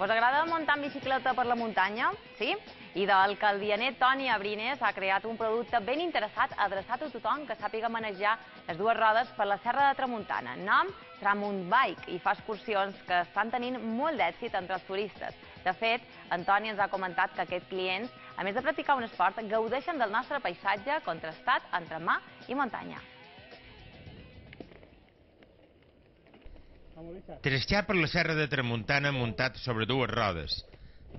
Us agrada muntar en bicicleta per la muntanya? Sí? I del caldianer Toni Abrines ha creat un producte ben interessat adreçat a tothom que sàpiga manejar les dues rodes per la Serra de Tramuntana. Nom Tramunt Bike i fa excursions que estan tenint molt d'èxit entre els turistes. De fet, Antoni ens ha comentat que aquests clients, a més de practicar un esport, gaudeixen del nostre paisatge contrastat entre mà i muntanya. Treixar per la serra de Tramuntana muntat sobre dues rodes.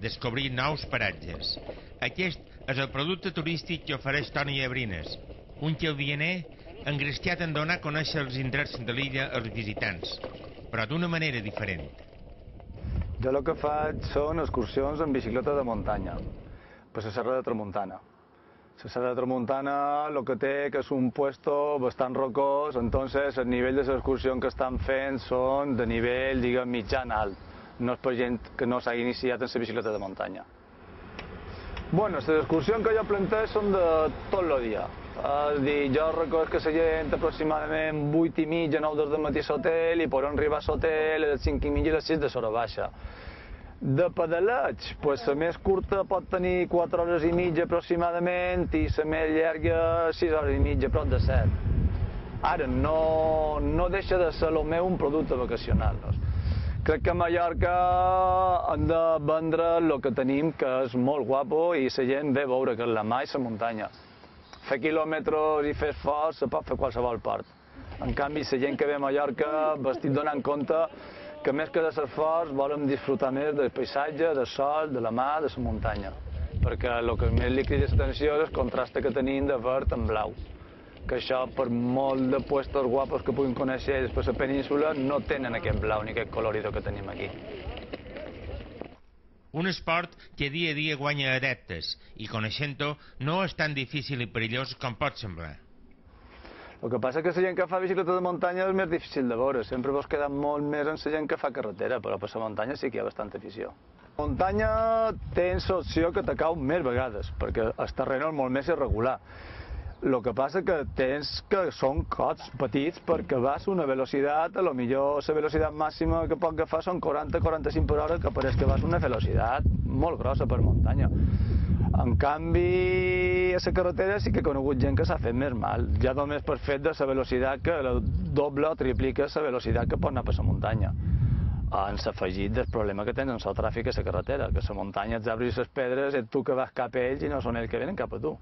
Descobrir nous paratges. Aquest és el producte turístic que ofereix Toni Abrines, un caldianer engresquiat en donar a conèixer els indrets de l'illa als visitants, però d'una manera diferent. Jo el que faig són excursions en bicicleta de muntanya, per la serra de Tramuntana. La serra de Tramuntana el que té que és un puesto bastant rocós, entonces el nivell de l'excursió que estan fent són de nivell, diguem, mitjan alt. No és per gent que no s'ha iniciat en la bicicleta de muntanya. Bueno, les excursions que jo plantejo són de tot el dia. És dir, jo recordo que la gent aproximadament 8 i mitja, 9 del matí a l'hotel i poden arribar a l'hotel a les 5 i mitja i a les 6 de l'hora baixa. De pedaleig, pues, la més curta pot tenir 4 hores i mitja aproximadament i la més llarga 6 hores i mitja, prop de 7. Ara, no, no deixa de ser el meu un producte vacacional. No? Crec que a Mallorca hem de vendre el que tenim, que és molt guapo i la gent ve a veure que és la mà i la muntanya. Fer quilòmetres i fer esforç se pot fer qualsevol part. En canvi, la gent que ve a Mallorca estic donant compte que més que de l'esforç volem disfrutar més del paisatge, del sol, de la mà, de la muntanya. Perquè el que més li crida l'atenció és el contraste que tenim de verd en blau. Que això, per molt de puestos guapos que puguin conèixer ells per la península, no tenen aquest blau ni aquest colorido que tenim aquí. Un esport que dia a dia guanya adeptes i coneixent-ho no és tan difícil i perillós com pot semblar. El que passa és que la gent que fa bicicleta de muntanya és més difícil de veure. Sempre vos queda molt més en la gent que fa carretera, però per la muntanya sí que hi ha bastanta afició. Muntanya tens l'opció que te cau més vegades, perquè el terreny és molt més irregular. El que passa que tens que són cots petits perquè vas a una velocitat, a lo millor la velocitat màxima que pot agafar són 40-45 per hora, que pareix que vas a una velocitat molt grossa per muntanya. En canvi, a la carretera sí que he conegut gent que s'ha fet més mal, ja només per fet de la velocitat que la doble o triplica la velocitat que pot anar per la muntanya. Han s'afegit del problema que tenen el tràfic a la carretera, que la muntanya ets obris les pedres, ets tu que vas cap a ells i no són ells que venen cap a tu.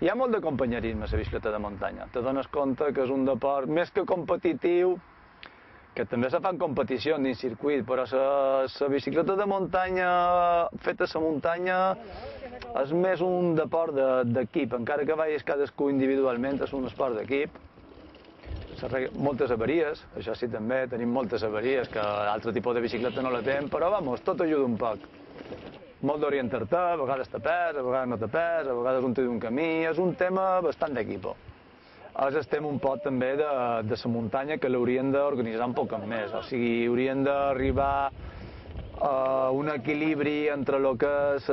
Hi ha molt de companyerisme a la bicicleta de muntanya. Te dones compte que és un deport més que competitiu, que també se fan competicions dins circuit, però la bicicleta de muntanya feta a la muntanya és més un deport d'equip, de, encara que vagis cadascú individualment, és un esport d'equip. Moltes avaries, això sí també, tenim moltes avaries, que altre tipus de bicicleta no la tenen, però vamos, tot ajuda un poc. Molt d'orientar-te, a vegades te pes, a vegades no te pes, a vegades un té d'un camí, és un tema bastant d'equipo és estem un poc també de, de la muntanya que l'haurien d'organitzar un poc més, o sigui, haurien d'arribar a un equilibri entre el que és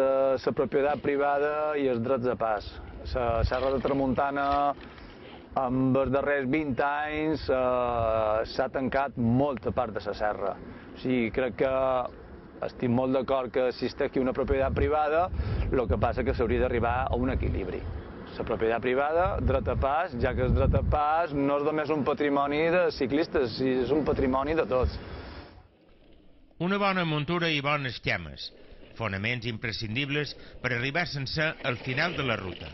la propietat privada i els drets de pas. La Serra de Tramuntana, en els darrers 20 anys, eh, s'ha tancat molta part de la serra. O sigui, crec que estic molt d'acord que existeixi una propietat privada, el que passa que s'hauria d'arribar a un equilibri la propietat privada, dret a pas, ja que el dret a pas no és només un patrimoni de ciclistes, és un patrimoni de tots. Una bona muntura i bones llames, fonaments imprescindibles per arribar sense al final de la ruta.